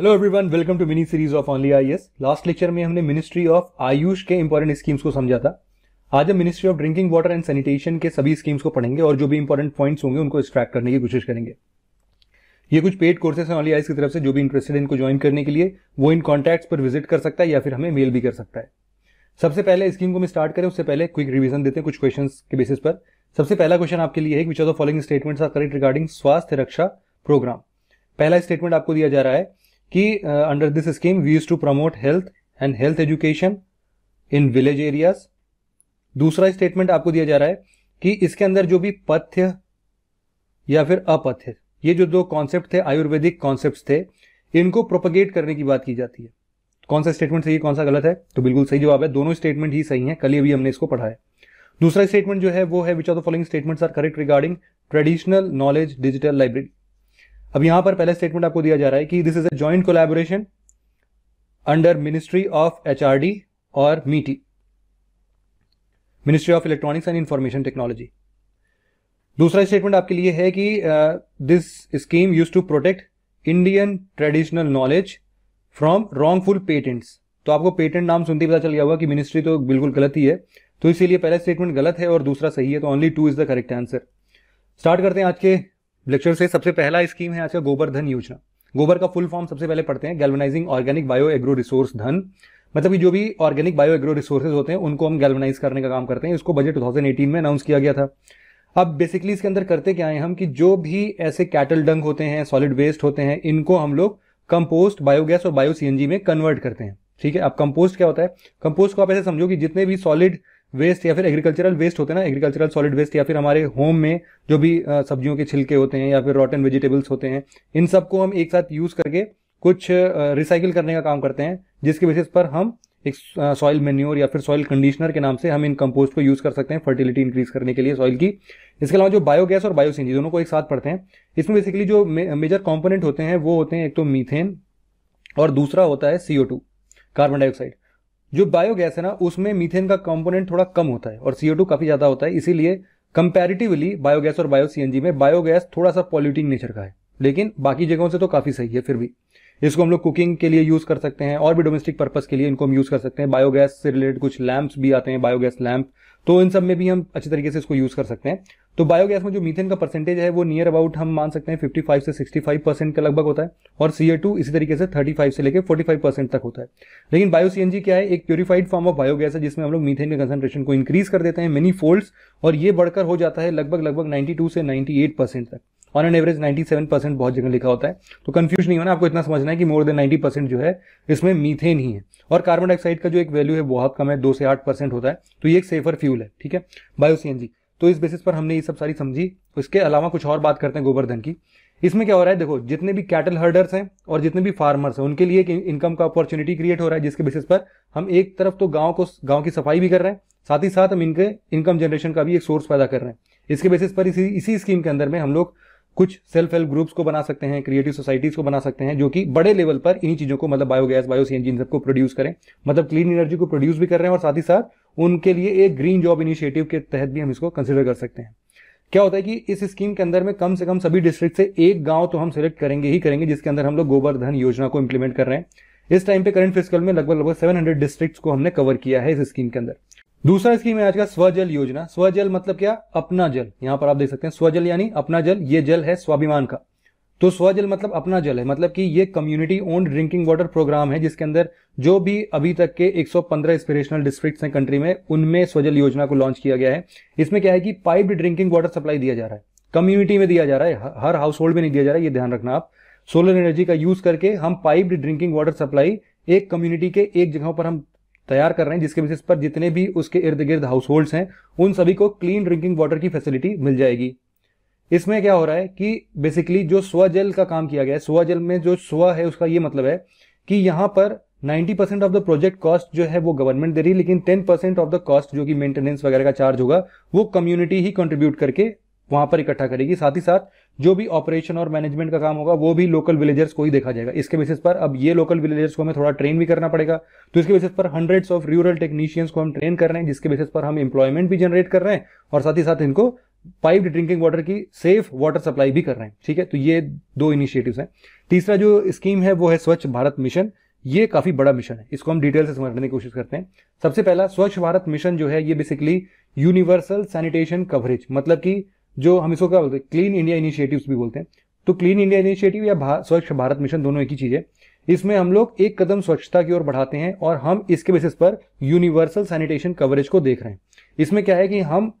Hello everyone welcome to mini series of only I last lecture में हमने ministry of Ayush के important schemes को समझा था। आज हम ministry of drinking water and sanitation के सभी स्कीम्स को पढ़ेंगे और जो भी इंपॉर्टेंट पॉइंट्स होंगे उनको एक्सट्रैक्ट करने की कोशिश करेंगे। ये कुछ पेड कोर्सेस हैं ऑनली आईज की तरफ़ से, जो भी इंटरेस्टेड इनको ज्वाइन करने के लिए, वो इन कॉन्टैक्ट्स पर विज़िट कर सकता है या फिर हमें मेल भी कर सकता है। सबसे पहले स्कीम को हम स्टार्ट करें, उससे पहले क्विक रिवीजन देते हैं कुछ क्वेश्चन के बेसिस पर। सबसे पहला क्वेश्चन आपके लिए है which of the following statements are correct regarding Swasthya Raksha program पहला स्टेटमेंट आपको दिया जा रहा है कि under this scheme we use to promote health and health education in village areas दूसरा स्टेटमेंट आपको दिया जा रहा है कि इसके अंदर जो भी पथ्य या फिर अपथ्य, ये जो दो कॉन्सेप्ट थे, आयुर्वेदिक कॉन्सेप्ट थे, इनको प्रोपगेट करने की बात की जाती है। कौन सा स्टेटमेंट सही है, कौन सा गलत है तो बिल्कुल सही जवाब है। दोनों स्टेटमेंट ही सही है, कल अभी हमने इसको पढ़ा है। दूसरा स्टेटमेंट जो है, वो है which are the following statements are correct regarding traditional knowledge digital library अब यहाँ पर पहला स्टेटमेंट आपको दिया जा रहा है कि this is a joint collaboration under ministry of HRD और MeitY ministry of electronics and information technology दूसरा स्टेटमेंट आपके लिए है कि this scheme use to protect Indian traditional knowledge from wrongful patents तो आपको पेटेंट नाम सुनते ही पता चल गया होगा कि मिनिस्ट्री तो बिल्कुल गलत ही है। तो इसीलिए पहला स्टेटमेंट गलत है और दूसरा सही है तो only two is the correct answer start करते हैं आज के लेक्चर से सबसे पहला स्कीम है आज का गोबर धन योजना। गोबर का फुल फॉर्म सबसे पहले पढ़ते हैं galvanising organic bio agro resource Dhan. मतलब कि जो भी ऑर्गेनिक बायो एग्रो रिसोर्सेज होते हैं, उनको हम गैल्वनाइज करने का काम करते हैं। इसको बजट 2018 में अनाउंस किया गया था। अब बेसिकली इसके अंदर करते क्या है हम कि जो भी ऐसे कैटल डंग होते हैं सॉलिड वेस्ट होते हैं, इनको हम लोग कंपोस्ट बायोगैस और बायो सीएनजी में कन्वर्ट करते हैं। ठीक है? अब कंपोस्ट क्या होता है? कंपोस्ट को आप ऐसे समझो कि जितने भी सॉलिड वेस्ट या फिर एग्रीकल्चरल वेस्ट होते हैं ना एग्रीकल्चरल सॉलिड वेस्ट या फिर हमारे होम में जो भी सब्जियों के छिलके होते हैं या फिर रॉटन वेजिटेबल्स होते हैं, इन सबको हम एक साथ यूज़ करके कुछ रिसाइकिल करने का काम करते हैं, जिसके बेसिस पर हम एक सॉइल मेन्योर या फिर सॉइल कंडीशनर के नाम से हम इन कंपोस्ट को यूज़ कर सकते हैं फर्टिलिटी इंक्रीज करने के लिए सॉइल की। इसके अलावा जो बायोगैस और बायोसिंजी दोनों को एक साथ पढ़ते हैं। इसमें बेसिकली जो मेजर कॉम्पोनेंट होते हैं, वो होते हैं एक तो मीथेन और दूसरा होता है सीओ कार्बन डाइऑक्साइड जो बायोगैस है ना, उसमें मीथेन का कंपोनेंट थोड़ा कम होता है और सीओ काफ़ी ज़्यादा होता है, इसीलिए कंपैरेटिवली बायोगैस और बायो सीएनजी में बायोगैस थोड़ा सा पॉल्यूटिंग नेचर का है। लेकिन बाकी जगहों से तो काफ़ी सही है, फिर भी। इसको हम लोग कुकिंग के लिए यूज़ कर सकते हैं, और भी डोमेस्टिक पर्पज के लिए इनको हम यूज़ कर सकते हैं। बायोगैस से रिलेटेड कुछ लैंप्स भी आते हैं बायोगैस लैंप तो इन सब में भी हम अच्छे तरीके से इसको यूज़ कर सकते हैं। तो बायोगैस में जो मीथेन का परसेंटेज है, वो नियर अबाउट हम मान सकते हैं 55 से 65 परसेंट के लगभग होता है और सी इसी तरीके से 35 से लेकर 45 परसेंट तक होता है। लेकिन बायो सीएनजी क्या है? एक प्योरीफाइड फॉर्म ऑफ़ बायोगैस है, जिसमें हम लोग मीथेन के कंसेंट्रेशन को इंक्रीज कर देते हैं मेनी फोल्ड्स और ये बढ़कर हो जाता है लगभग लगभग नाइन्टी से नाइन्टी तक। ऑन एन एवरेज 97 परसेंट बहुत जगह लिखा होता है। तो कंफ्यूज नहीं होना, आपको इतना समझना है कि मोर देन 90 परसेंट जो है, इसमें मीथेन ही है। और कार्बन डाइऑक्साइड का जो एक वैल्यू है बहुत कम है, दो से आठ परसेंट होता है। तो ये एक सेफर फ्यूल है, ठीक है? बायो सीएनजी तो इस बेसिस पर हमने ये सब सारी समझी। इसके अलावा कुछ और बात करते हैं गोवर्धन की। इसमें क्या हो रहा है? देखो, जितने भी कैटल हर्डर्स हैं और जितने भी फार्मर्स हैं, उनके लिए एक इनकम का अपॉर्चुनिटी क्रिएट हो रहा है, जिसके बेसिस पर हम एक तरफ़ तो गाँव को, गाँव की सफ़ाई भी कर रहे हैं, साथ ही साथ हम इनके इनकम जनरेशन का भी एक सोर्स पैदा कर रहे हैं। इसके बेसिस पर इसी इसी स्कीम के अंदर में हम लोग कुछ सेल्फ हेल्प ग्रुप्स को बना सकते हैं क्रिएटिव सोसाइटीज को बना सकते हैं, जो कि बड़े लेवल पर इन्हीं चीज़ों को मतलब बायोगैस बायो सीएनजी सबको प्रोड्यूस करें। मतलब क्लीन एनर्जी को प्रोड्यूस भी कर रहे हैं और साथ ही साथ उनके लिए एक ग्रीन जॉब इनिशिएटिव के तहत भी हम इसको कंसिडर कर सकते हैं। क्या होता है कि इस स्कीम के अंदर में कम से कम सभी डिस्ट्रिक्ट से एक गाँव तो हम सिलेक्ट करेंगे ही करेंगे, जिसके अंदर हम लोग गोवर्धन योजना को इंप्लीमेंट कर रहे हैं। इस टाइम पे करंट फ़िज़िकल में लगभग लगभग 700 डिस्ट्रिक्ट्स को हमने कवर किया है इस स्कीम के अंदर। दूसरा स्कीम है आज का स्वजल योजना। स्वजल मतलब क्या? अपना जल। यहाँ पर आप देख सकते हैं, स्वजल यानी अपना जल। ये जल है स्वाभिमान का। तो स्वजल मतलब अपना जल है मतलब कि ये community owned drinking water program है, जिसके अंदर जो भी अभी तक के 115 इंस्पिरेशनल डिस्ट्रिक्ट्स हैं कंट्री में, उनमें स्वजल योजना को लॉन्च किया गया है। इसमें क्या है कि पाइप्ड ड्रिंकिंग वाटर सप्लाई दिया जा रहा है। कम्युनिटी में दिया जा रहा है हर हाउस होल्ड में नहीं दिया जा रहा है ये ध्यान रखना आप। सोलर एनर्जी का यूज़ करके हम पाइप्ड ड्रिंकिंग वाटर सप्लाई एक कम्युनिटी के एक जगह पर हम तैयार कर रहे हैं, जिसके बेसिस पर जितने भी उसके इर्द गिर्द हाउस होल्ड हैं, उन सभी को क्लीन ड्रिंकिंग वाटर की फैसिलिटी मिल जाएगी। इसमें क्या हो रहा है कि बेसिकली जो स्वजल का काम किया गया है स्वजल में जो स्व है, उसका ये मतलब है कि यहाँ पर 90 percent of the project cost जो है वो गवर्नमेंट दे रही है, लेकिन 10 परसेंट ऑफ़ द कॉस्ट जो कि मेंटेनेंस वगैरह का चार्ज होगा, वो कम्युनिटी ही कंट्रीब्यूट करके वहाँ पर इकट्ठा करेगी। साथ ही साथ जो भी ऑपरेशन और मैनेजमेंट का काम होगा, वो भी लोकल विलेजर्स को ही देखा जाएगा। इसके बेसिस पर अब ये लोकल विलेजर्स को हमें थोड़ा ट्रेन भी करना पड़ेगा। तो इसके बेसिस पर हंड्रेड्स ऑफ़ रूरल टेक्नीशियंस को हम ट्रेन कर रहे हैं, जिसके बेसिस पर हम एम्प्लॉयमेंट भी जनरेट कर रहे हैं और साथ ही साथ इनको पाइप्ड ड्रिंकिंग वाटर की सेफ़ वाटर सप्लाई भी कर रहे हैं, ठीक है? तो ये दो इनिशिएटिव्स हैं। तीसरा जो स्कीम है, वो है स्वच्छ भारत मिशन ये काफ़ी बड़ा मिशन है। इसको हम डिटेल से समझने की कोशिश करते हैं। सबसे पहला, स्वच्छ भारत मिशन जो है, ये बेसिकली यूनिवर्सल सैनिटेशन कवरेज मतलब कि जो हम इसको क्या बोलते हैं क्लीन इंडिया इनिशिएटिव्स भी बोलते हैं। तो क्लीन इंडिया इनिशिएटिव या स्वच्छ भारत मिशन दोनों एक ही चीज़ है। इसमें हम लोग एक कदम स्वच्छता की ओर बढ़ाते हैं और हम इसके बेसिस पर यूनिवर्सल सैनिटेशन कवरेज को देख रहे हैं। इसमें क्या है कि हम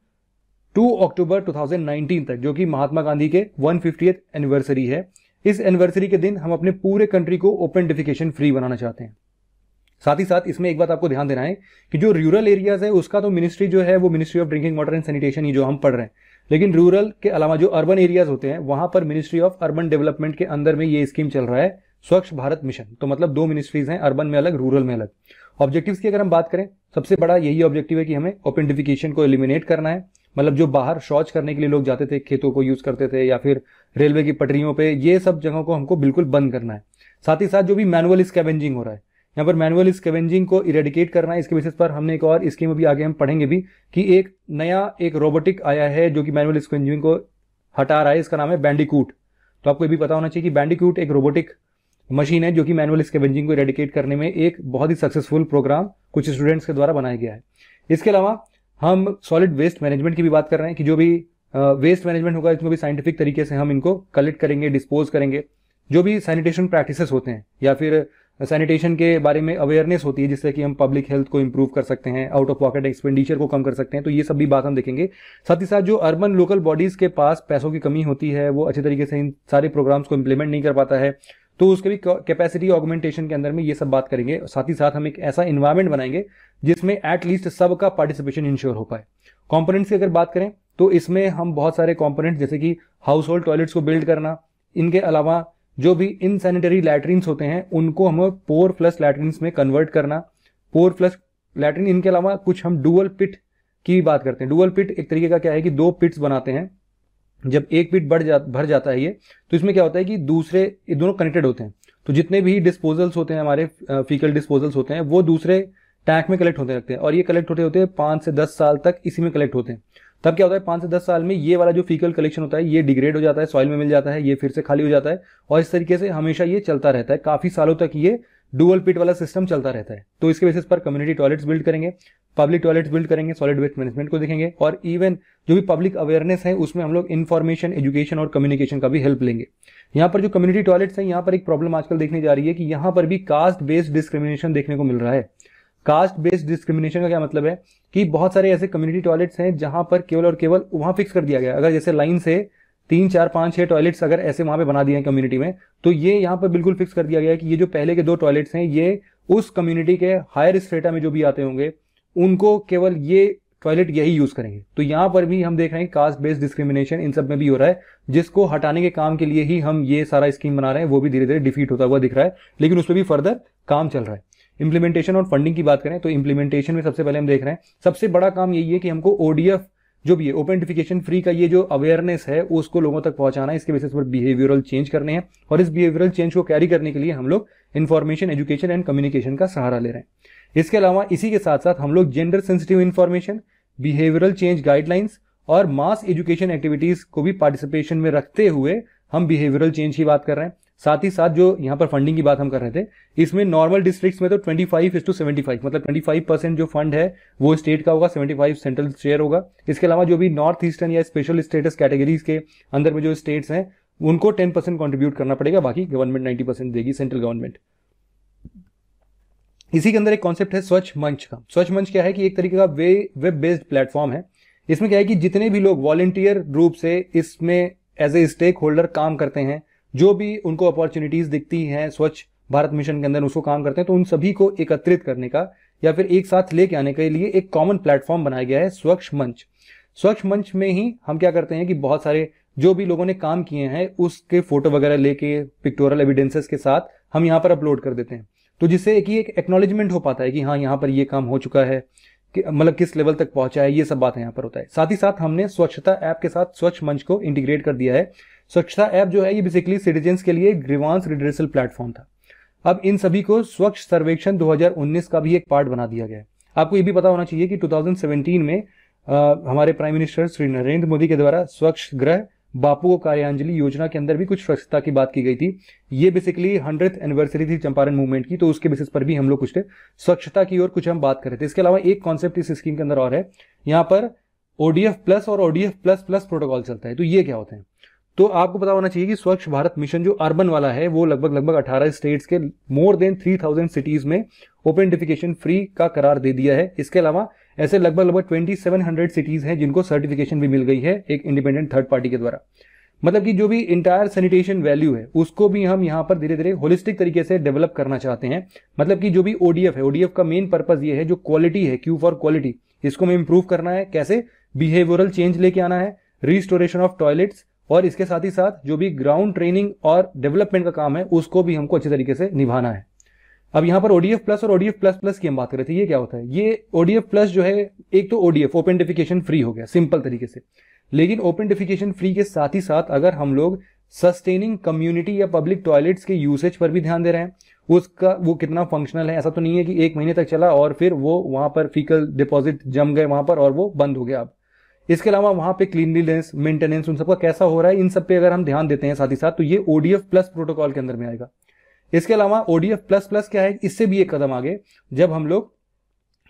2 अक्टूबर 2019 तक, जो कि महात्मा गांधी के 150th एनिवर्सरी है। इस एनिवर्सरी के दिन हम अपने पूरे कंट्री को ओपन डिफिकेशन फ्री बनाना चाहते हैं। साथ ही साथ इसमें एक बात आपको ध्यान देना है कि जो रूरल एरियाज़ है, उसका तो मिनिस्ट्री जो है, वो ministry of drinking water and sanitation ही जो हम पढ़ रहे हैं। लेकिन रूरल के अलावा जो अर्बन एरियाज़ होते हैं, वहाँ पर मिनिस्ट्री ऑफ़ अर्बन डेवलपमेंट के अंदर में ये स्कीम चल रहा है, स्वच्छ भारत मिशन तो मतलब दो मिनिस्ट्रीज हैं अर्बन में अलग रूरल में अलग। ऑब्जेक्टिव्स की अगर हम बात करें, सबसे बड़ा यही ऑब्जेक्टिव है कि हमें ओपेंटिफिकेशन को एलिमिनेट करना है। मतलब जो बाहर शौच करने के लिए लोग जाते थे, खेतों को यूज़ करते थे या फिर रेलवे की पटरियों पे, ये सब जगहों को हमको बिल्कुल बंद करना है। साथ ही साथ जो भी मैनुअल स्कैवेंजिंग हो रहा है, यहाँ पर मैनुअल स्कैवेंजिंग को इरेडिकेट करना है, इसके बेसिस पर हमने एक और स्कीम अभी आगे हम पढ़ेंगे भी कि एक नया एक रोबोटिक आया है जो कि मैनुअल स्कैवेंजिंग को हटा रहा है, इसका नाम है बैंडिकूट तो आपको ये भी पता होना चाहिए कि बैंडिकूट एक रोबोटिक मशीन है जो कि मैनुअल स्कैवेंजिंग को इरेडिकेट करने में एक बहुत ही सक्सेसफुल प्रोग्राम कुछ स्टूडेंट्स के द्वारा बनाया गया है। इसके अलावा हम सॉलिड वेस्ट मैनेजमेंट की भी बात कर रहे हैं कि जो भी वेस्ट मैनेजमेंट होगा, इसमें भी साइंटिफिक तरीके से हम इनको कलेक्ट करेंगे डिस्पोज करेंगे। जो भी सैनिटेशन प्रैक्टिसेस होते हैं, या फिर सैनिटेशन के बारे में अवेयरनेस होती है, जिससे कि हम पब्लिक हेल्थ को इंप्रूव कर सकते हैं आउट ऑफ़ पॉकेट एक्सपेंडिचर को कम कर सकते हैं तो ये सब भी बात हम देखेंगे। साथ ही साथ जो अर्बन लोकल बॉडीज के पास पैसों की कमी होती है, वो अच्छे तरीके से इन सारे प्रोग्राम्स को इम्प्लीमेंट नहीं कर पाता है। तो उसके भी कैपेसिटी ऑगमेंटेशन के अंदर में ये सब बात करेंगे। साथ ही साथ हम एक ऐसा इन्वायरमेंट बनाएँगे जिसमें एटलीस्ट सबका पार्टिसिपेशन इंश्योर हो पाए। कॉम्पोनेंट्स की अगर बात करें तो इसमें हम बहुत सारे कॉम्पोनेंट जैसे कि हाउस होल्ड टॉयलेट्स को बिल्ड करना, इनके अलावा जो भी इन सैनिटरी लैट्रिन्स होते हैं, उनको हम पोर प्लस लैट्रिन्स में कन्वर्ट करना। पोर प्लस लैट्रिन इनके अलावा कुछ हम डुअल पिट की बात करते हैं। डुअल पिट एक तरीके का क्या है कि दो पिट्स बनाते हैं। जब एक पिट बढ़ जा, भर जाता है ये तो इसमें क्या होता है कि दूसरे, ये दोनों कनेक्टेड होते हैं। तो जितने भी डिस्पोजल्स होते हैं, हमारे फीकल डिस्पोजल्स होते हैं, वो दूसरे टैंक में कलेक्ट होते रहते हैं। और ये कलेक्ट होते होते हैं पाँच से दस साल तक इसी में कलेक्ट होते हैं। तब क्या होता है, पाँच से दस साल में ये वाला जो फीकल कलेक्शन होता है, ये डिग्रेड हो जाता है सॉइल में मिल जाता है, ये फिर से खाली हो जाता है। और इस तरीके से हमेशा ये चलता रहता है। काफ़ी सालों तक ये डुअल पिट वाला सिस्टम चलता रहता है। तो इसके बेसिस पर कम्युनिटी टॉयलेट्स बिल्ड करेंगे पब्लिक टॉयलेट्स बिल्ड करेंगे सॉलिड वेस्ट मैनेजमेंट को देखेंगे, और इवन जो भी पब्लिक अवेयरनेस है, उसमें हम लोग इन्फॉर्मेशन एजुकेशन और कम्युनिकेशन का भी हेल्प लेंगे। यहाँ पर जो कम्युनिटी टॉयलेट्स है, यहाँ पर एक प्रॉब्लम आजकल देखने जा रही है कि यहाँ पर भी कास्ट बेस्ड डिस्क्रिमिनेशन देखने को मिल रहा है। कास्ट बेस्ड डिस्क्रिमिनेशन का क्या मतलब है? कि बहुत सारे ऐसे कम्युनिटी टॉयलेट्स हैं जहाँ पर केवल और केवल वहाँ फिक्स कर दिया गया अगर जैसे लाइन से तीन, चार, पाँच, छह टॉयलेट्स अगर ऐसे वहाँ पे बना दिए हैं कम्युनिटी में तो ये यहाँ पर बिल्कुल फिक्स कर दिया गया है कि ये जो पहले के दो टॉयलेट्स हैं, ये उस कम्युनिटी के हायर स्ट्रेटा में जो भी आते होंगे, उनको केवल ये टॉयलेट यही यूज़ करेंगे। तो यहाँ पर भी हम देख रहे हैं कास्ट बेस्ड डिस्क्रिमिनेशन इन सब में भी हो रहा है, जिसको हटाने के काम के लिए ही हम ये सारा स्कीम बना रहे हैं, वो भी धीरे धीरे डिफीट होता हुआ दिख रहा है, लेकिन उस पर भी फर्दर काम चल रहा है। इंप्लीमेंटेशन और फंडिंग की बात करें तो इंप्लीमेंटेशन में सबसे पहले हम देख रहे हैं, सबसे बड़ा काम यही है कि हमको ओडीएफ जो भी है ओपन ओपेंटिफिकेशन फ्री का ये जो अवेयरनेस है उसको लोगों तक पहुंचाना है। इसके बेसिस पर बिहेवियरल चेंज करने हैं और इस बिहेवियरल चेंज को कैरी करने के लिए हम लोग इन्फॉर्मेशन एजुकेशन एंड कम्युनिकेशन का सहारा ले रहे हैं। इसके अलावा इसी के साथ साथ हम लोग gender sensitive information behavioural change guidelines और मास एजुकेशन एक्टिविटीज़ को भी पार्टिसिपेशन में रखते हुए हम बिहेवियरल चेंज की बात कर रहे हैं। साथ ही साथ जो यहाँ पर फंडिंग की बात हम कर रहे थे, इसमें नॉर्मल डिस्ट्रिक्ट्स में तो 25 फाइव इज़ टू सेवेंटी मतलब 25 परसेंट जो फंड है, वो स्टेट का होगा 75 सेंट्रल शेयर होगा। इसके अलावा जो भी नॉर्थ ईस्टर्न या स्पेशल स्टेटस कैटेगरीज के अंदर में जो स्टेट्स हैं, उनको टेन परसेंट कॉन्ट्रीब्यूट करना पड़ेगा, बाकी गवर्नमेंट नाइन्टी परसेंट देगी सेंट्रल गवर्नमेंट इसी के अंदर एक कॉन्सेप्ट है स्वच्छ मंच का। स्वच्छ मंच क्या है कि एक तरीके का वे वेब बेस्ड प्लेटफॉर्म है। इसमें क्या है कि जितने भी लोग वॉलेंटियर रूप से इसमें एज ए स्टेक होल्डर काम करते हैं जो भी उनको अपॉर्चुनिटीज़ दिखती हैं, स्वच्छ भारत मिशन के अंदर उसको काम करते हैं तो उन सभी को एकत्रित करने का या फिर एक साथ लेके आने के लिए एक कॉमन प्लेटफॉर्म बनाया गया है, स्वच्छ मंच। स्वच्छ मंच में ही हम क्या करते हैं कि बहुत सारे जो भी लोगों ने काम किए हैं, उसके फ़ोटो वगैरह लेके पिक्टोरल एविडेंसेस के साथ हम यहाँ पर अपलोड कर देते हैं। तो जिससे कि एक एक्नोलेजमेंट हो पाता है कि हाँ यहाँ पर ये काम हो चुका है, कि मतलब किस लेवल तक पहुँचा है, ये सब बात यहाँ पर होता है। साथ ही साथ हमने स्वच्छता ऐप के साथ स्वच्छ मंच को इंटीग्रेट कर दिया है स्वच्छता ऐप जो है ये बेसिकली सिटीजन के लिए ग्रीवांस रिड्रेसल प्लेटफॉर्म था। अब इन सभी को स्वच्छ सर्वेक्षण 2019 का भी एक पार्ट बना दिया गया है। आपको ये भी पता होना चाहिए कि 2017 में आ, हमारे प्राइम मिनिस्टर श्री नरेंद्र मोदी के द्वारा स्वच्छ ग्रह बापू को कार्यांजलि योजना के अंदर भी कुछ स्वच्छता की बात की गई थी। ये बेसिकली हंड्रेड एनिवर्सरी थी चंपारण मूवमेंट की तो उसके बेसिस पर भी हम लोग कुछ स्वच्छता की ओर कुछ हम बात कर रहे थे। इसके अलावा एक कॉन्सेप्ट इस स्कीम के अंदर और है। यहाँ पर ओडीएफ प्लस और ओडीएफ प्लस प्लस प्रोटोकॉल चलता है। तो ये क्या होते हैं? तो आपको पता होना चाहिए कि स्वच्छ भारत मिशन जो अर्बन वाला है, वो लगभग लगभग 18 स्टेट्स के मोर देन 3000 सिटीज़ में ओपन डिफिकेशन फ्री का करार दे दिया है। इसके अलावा ऐसे लगभग लगभग 2700 सिटीज़ हैं जिनको सर्टिफिकेशन भी मिल गई है एक इंडिपेंडेंट थर्ड पार्टी के द्वारा। मतलब कि जो भी इंटायर सैनिटेशन वैल्यू है, उसको भी हम यहाँ पर धीरे धीरे होलिस्टिक तरीके से डेवलप करना चाहते हैं। मतलब कि जो भी ओडीएफ है ओडीएफ का मेन पर्पज ये है, जो क्वालिटी है क्यू फॉर क्वालिटी इसको हमें इंप्रूव करना है। कैसे? बिहेवियरल चेंज लेके आना है रिस्टोरेशन ऑफ़ टॉयलेट्स और इसके साथ ही साथ जो भी ग्राउंड ट्रेनिंग और डेवलपमेंट का काम है, उसको भी हमको अच्छे तरीके से निभाना है। अब यहाँ पर ओडीएफ प्लस और ओडीएफ प्लस प्लस की हम बात कर रहे थे, ये क्या होता है? ये ओडीएफ प्लस जो है, एक तो ओडीएफ ओपन डेफिकेशन फ्री हो गया सिंपल तरीके से। लेकिन ओपन डेफिकेशन फ्री के साथ ही साथ अगर हम लोग सस्टेनिंग कम्युनिटी या पब्लिक टॉयलेट्स के यूसेज पर भी ध्यान दे रहे हैं, उसका वो कितना फंक्शनल है, ऐसा तो नहीं है कि एक महीने तक चला और फिर वो वहाँ पर फीकल डिपॉजिट जम गए वहाँ पर और वो बंद हो गया अब। इसके अलावा वहाँ पे क्लीनलीनेस मेंटेनेंस उन सबका कैसा हो रहा है, इन सब पे अगर हम ध्यान देते हैं साथ ही साथ तो ये ओडीएफ प्लस प्रोटोकॉल के अंदर में आएगा। इसके अलावा ओडीएफ प्लस प्लस क्या है, इससे भी एक कदम आगे, जब हम लोग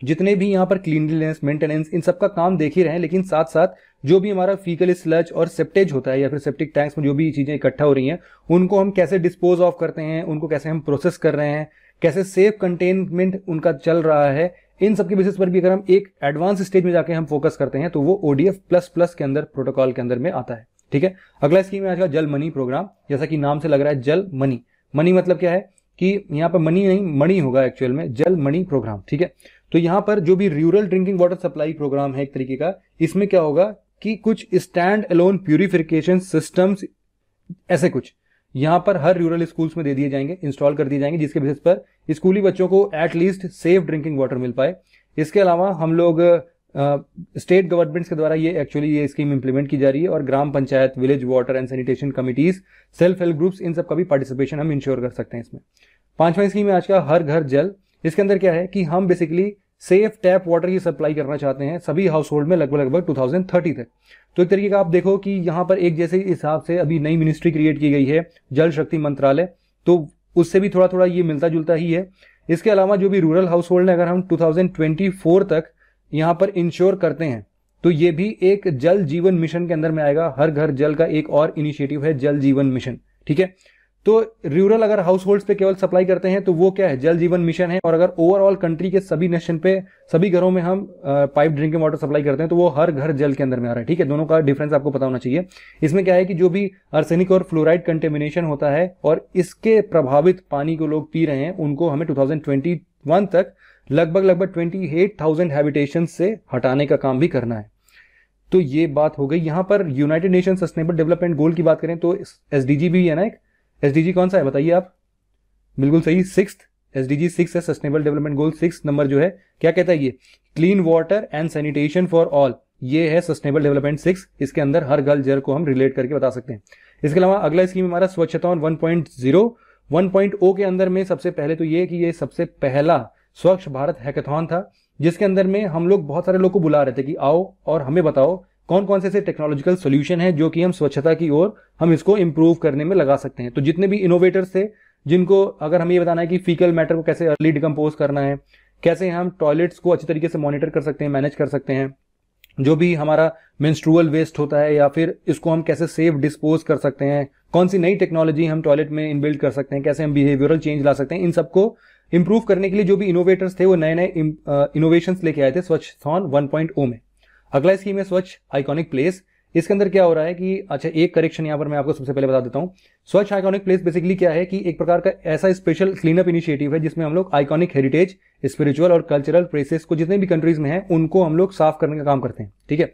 जितने भी यहाँ पर क्लीनलीनेस मेंटेनेंस इन सब का काम देख ही रहे हैं, लेकिन साथ साथ जो भी हमारा फीकल स्लच और सेप्टेज होता है, या फिर सेप्टिक टैंक्स में जो भी चीज़ें इकट्ठा हो रही हैं, उनको हम कैसे डिस्पोज ऑफ़ करते हैं, उनको कैसे हम प्रोसेस कर रहे हैं, कैसे सेफ़ कंटेनमेंट उनका चल रहा है इन सबके बेसिस पर भी अगर हम एक एडवांस स्टेज में जाके हम फोकस करते हैं तो वो ओडीएफ प्लस प्लस के अंदर प्रोटोकॉल के अंदर में आता है, ठीक है? अगला स्कीम है आज का जल मनी प्रोग्राम जैसा कि नाम से लग रहा है जल मनी। मनी मतलब क्या है? कि यहाँ पर मनी नहीं मणि होगा एक्चुअल में, जल मनी प्रोग्राम ठीक है? तो यहाँ पर जो भी rural drinking water supply program है एक तरीके का, इसमें क्या होगा कि कुछ स्टैंड अलोन प्यूरिफिकेशन सिस्टम्स ऐसे कुछ। यहाँ पर हर रूरल स्कूल्स में दे दिए जाएँगे इंस्टॉल कर दिए जाएँगे जिसके बेसिस पर स्कूली बच्चों को at least safe drinking water मिल पाए। इसके अलावा हम लोग स्टेट uh, गवर्नमेंट्स के द्वारा ये एक्चुअली ये स्कीम इंप्लीमेंट की जा रही है और gram panchayat village water and sanitation committees self help groups इन सब का भी पार्टिसिपेशन हम इंश्योर कर सकते हैं इसमें। पांचवा स्कीम है आज का हर घर जल। इसके अंदर क्या है कि हम बेसिकली सेफ़ टैप वाटर की सप्लाई करना चाहते हैं सभी हाउस होल्ड में लगभग लगभग 2030 तक। तो एक तरीके का आप देखो कि यहाँ पर एक जैसे हिसाब से अभी नई मिनिस्ट्री क्रिएट की गई है, जल शक्ति मंत्रालय। तो उससे भी थोड़ा थोड़ा ये मिलता जुलता ही है। इसके अलावा जो भी रूरल हाउस होल्ड है, अगर हम 2024 तक यहाँ पर इंश्योर करते हैं तो ये भी एक जल जीवन मिशन के अंदर में आएगा। हर घर जल का एक और इनिशिएटिव है, जल जीवन मिशन। ठीक है? तो रूरल अगर हाउस होल्ड पे केवल सप्लाई करते हैं तो वो क्या है? जल जीवन मिशन है। और अगर ओवरऑल कंट्री के सभी नेशन पे, सभी घरों में हम पाइप ड्रिंकिंग वाटर सप्लाई करते हैं तो वो हर घर जल के अंदर में आ रहा है। ठीक है? दोनों का डिफरेंस आपको पता होना चाहिए। इसमें क्या है कि जो भी अर्सेनिक और फ्लोराइड कंटेमिनेशन होता है, और इसके प्रभावित पानी को लोग पी रहे हैं, उनको हमें टू तक लगभग लगभग ट्वेंटी एट थाउज़ेंड हैबिटेशन से हटाने का काम भी करना है। तो ये बात हो गई। यहाँ पर united nation sustainable development goal की बात करें तो एसडीजी भी है ना एक? एस कौन सा है? बताइए आप। बिल्कुल सही। Six S D G six है sustainable development goal six number जो है, क्या कहता है ये? Clean water and sanitation for all ये है सस्टेनेबल डेवलपमेंट सिक्स इसके अंदर हर गल जर को हम रिलेट करके बता सकते हैं। इसके अलावा अगला स्कीम हमारा Swachhta one point zero one point O के अंदर में सबसे पहले तो ये कि ये सबसे पहला स्वच्छ भारत हैकेथॉन था, जिसके अंदर में हम लोग बहुत सारे लोग को बुला रहे थे कि आओ और हमें बताओ कौन कौन से ऐसे टेक्नोलॉजिकल सोल्यूशन है जो कि हम स्वच्छता की ओर, हम इसको इंप्रूव करने में लगा सकते हैं। तो जितने भी इनोवेटर्स थे, जिनको अगर हमें ये बताना है कि फीकल मैटर को कैसे अर्ली डिकम्पोज करना है, कैसे हम टॉयलेट्स को अच्छी तरीके से मॉनिटर कर सकते हैं मैनेज कर सकते हैं, जो भी हमारा मेंस्ट्रुअल वेस्ट होता है या फिर इसको हम कैसे सेफ़ डिस्पोज कर सकते हैं कौन सी नई टेक्नोलॉजी हम टॉयलेट में इनबिल्ड कर सकते हैं, कैसे हम बिहेवियरल चेंज ला सकते हैं, इन सबको इंप्रूव करने के लिए जो भी इनोवेटर्स थे, वो नए नए इनोवेशन लेके आए थे स्वच्छ थॉन वन में। अगला स्कीम है स्वच्छ आइकॉनिक प्लेस इसके अंदर क्या हो रहा है कि अच्छा एक करेक्शन यहाँ पर मैं आपको सबसे पहले बता देता हूँ। स्वच्छ आइकॉनिक प्लेस बेसिकली क्या है कि एक प्रकार का ऐसा स्पेशल क्लीनअप इनिशिएटिव है जिसमें हम लोग आइकॉनिक हेरिटेज स्पिरिचुअल और कल्चरल प्लेसेस को जितने भी कंट्रीज़ में है, उनको हम लोग साफ़ करने का काम करते हैं। ठीक है?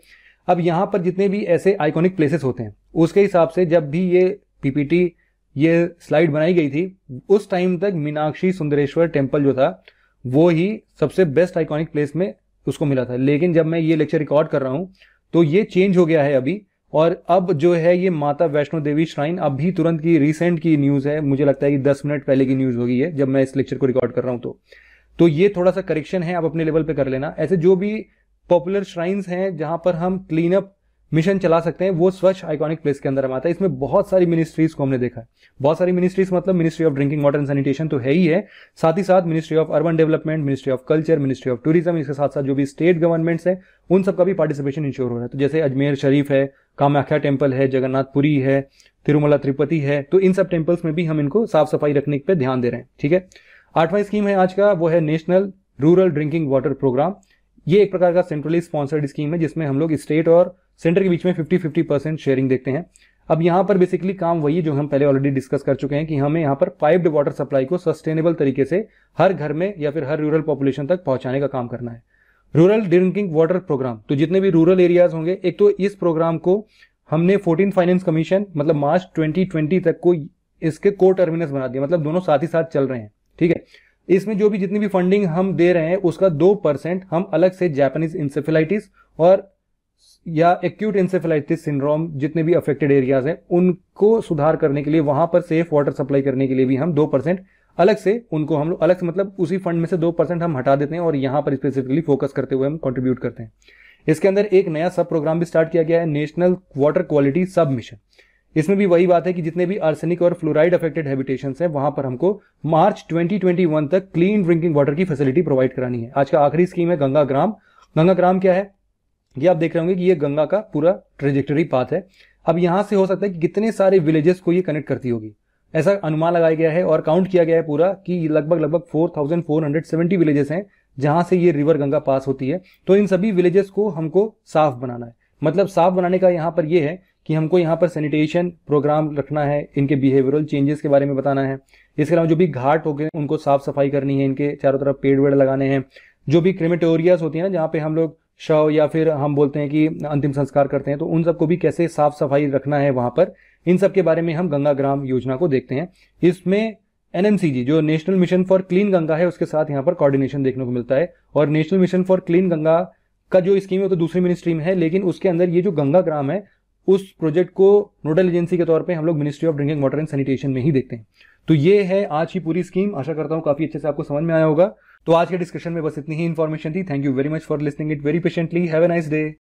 अब यहाँ पर जितने भी ऐसे आइकॉनिक प्लेसेस होते हैं, उसके हिसाब से जब भी ये पीपीटी ये स्लाइड बनाई गई थी, उस टाइम तक मीनाक्षी सुंदरेश्वर टेंपल जो था, वो ही सबसे बेस्ट आइकॉनिक प्लेस में उसको मिला था। लेकिन जब मैं ये लेक्चर रिकॉर्ड कर रहा हूँ तो ये चेंज हो गया है अभी। और अब जो है ये माता वैष्णो देवी श्राइन अभी तुरंत की रिसेंट की न्यूज़ है। मुझे लगता है कि दस मिनट पहले की न्यूज़ होगी है जब मैं इस लेक्चर को रिकॉर्ड कर रहा हूँ तो। तो ये थोड़ा सा करेक्शन है, आप अपने लेवल पे कर लेना। ऐसे जो भी पॉपुलर श्राइन्स हैं, जहाँ पर हम क्लीन अप मिशन चला सकते हैं, वो स्वच्छ आइकॉनिक प्लेस के अंदर हम आता है। इसमें बहुत सारी मिनिस्ट्रीज को हमने देखा है। बहुत सारी मिनिस्ट्रीज मतलब ministry of drinking water and sanitation तो है ही है। साथ ही साथ ministry of urban development ministry of culture ministry of tourism इसके साथ साथ जो भी स्टेट गवर्नमेंट्स है, उन सबका भी पार्टिसिपेशन इंश्योर हो रहा है। तो जैसे अजमेर शरीफ है, कामाख्या टेंपल है, जगन्नाथपुरी है, तिरुमला त्रिपति है तो इन सब टेम्पल्स में भी हम इनको साफ़ सफ़ाई रखने पर ध्यान दे रहे हैं, ठीक है? आठवां स्कीम है आज का, वो है national rural drinking water program ये एक प्रकार का सेंट्रली स्पॉन्सर्ड स्कीम है, जिसमें हम लोग स्टेट और सेंटर के बीच में 50 50 परसेंट शेयरिंग देखते हैं। अब यहाँ पर बेसिकली काम वही जो हम पहले ऑलरेडी डिस्कस कर चुके हैं कि हमें यहाँ पर पाइप्ड वाटर सप्लाई को सस्टेनेबल तरीके से हर घर में या फिर हर रूरल पॉपुलेशन तक पहुँचाने का काम करना है। रूरल ड्रिंकिंग वाटर प्रोग्राम तो जितने भी रूरल एरियाज़ होंगे, एक तो इस प्रोग्राम को हमने फोर्टीन फाइनेंस कमीशन मतलब मार्च 2020 तक को इसके को टर्मिनस बना दिया मतलब दोनों साथ ही साथ चल रहे हैं, ठीक है? इसमें जो भी जितनी भी फंडिंग हम दे रहे हैं, उसका दो परसेंट हम अलग से जापानीज इंसेफेलाइटिस और या एक्यूट इंसेफेलाइटिस सिंड्रोम जितने भी अफेक्टेड एरियाज़ हैं, उनको सुधार करने के लिए, वहाँ पर सेफ़ वाटर सप्लाई करने के लिए भी हम दो परसेंट अलग से उनको हम लोग, अलग से मतलब उसी फंड में से दो परसेंट हम हटा देते हैं और यहाँ पर स्पेसिफिकली फोकस करते हुए हम कंट्रीब्यूट करते हैं। इसके अंदर एक नया सब प्रोग्राम भी स्टार्ट किया गया है national water quality sub mission इसमें भी वही बात है कि जितने भी आर्सेनिक और फ्लोराइड अफेक्टेड हैबिटेशन हैं, वहाँ पर हमको मार्च 2021 तक क्लीन ड्रिंकिंग वाटर की फैसिलिटी प्रोवाइड करानी है। आज का आखिरी स्कीम है गंगा ग्राम। गंगा ग्राम क्या है? ये आप देख रहे होंगे कि ये गंगा का पूरा ट्रेजेक्टरी पाथ है। अब यहाँ से हो सकता है कि कितने सारे विलेजेस को ये कनेक्ट करती होगी। ऐसा अनुमान लगाया गया है और काउंट किया गया है पूरा कि लगभग लगभग 4,470 विलेजेस हैं जहाँ से ये रिवर गंगा पास होती है। तो इन सभी विलेजेस को हमको साफ़ बनाना है। मतलब साफ़ बनाने का यहाँ पर यह है कि हमको यहाँ पर सैनिटेशन प्रोग्राम रखना है इनके बिहेवियरल चेंजेस के बारे में बताना है। इसके अलावा जो भी घाट हो गए उनको साफ़ सफ़ाई करनी है इनके चारों तरफ़ पेड़ वेड़ लगाने हैं। जो भी क्रेमेटोरियाज होती है ना जहाँ पे हम लोग शव या फिर हम बोलते हैं कि अंतिम संस्कार करते हैं तो उन सबको भी कैसे साफ़ सफ़ाई रखना है वहाँ पर, इन सब के बारे में हम गंगा ग्राम योजना को देखते हैं। इसमें एनएमसीजी, जो national mission for clean Ganga है, उसके साथ यहाँ पर कोऑर्डिनेशन देखने को मिलता है। और national mission for clean Ganga का जो स्कीम है तो दूसरी मिनिस्ट्री में है, लेकिन उसके अंदर ये जो गंगा ग्राम है, उस प्रोजेक्ट को नोडल एजेंसी के तौर पे हम लोग ministry of drinking water and sanitation में ही देखते हैं। तो ये है आज की पूरी स्कीम आशा करता हूँ काफ़ी अच्छे से आपको समझ में आया होगा। तो आज के डिस्कशन में बस इतनी ही इन्फॉर्मेशन थी। Thank you very much for listening it very patiently have a nice day